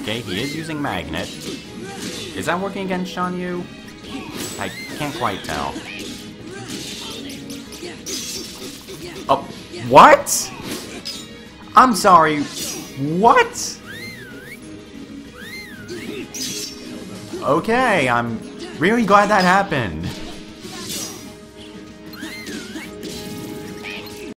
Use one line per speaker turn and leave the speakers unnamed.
Okay, he is using Magnet. Is that working against Shan Yu? I can't quite tell. Oh, what? I'm sorry, what? Okay, I'm really glad that happened.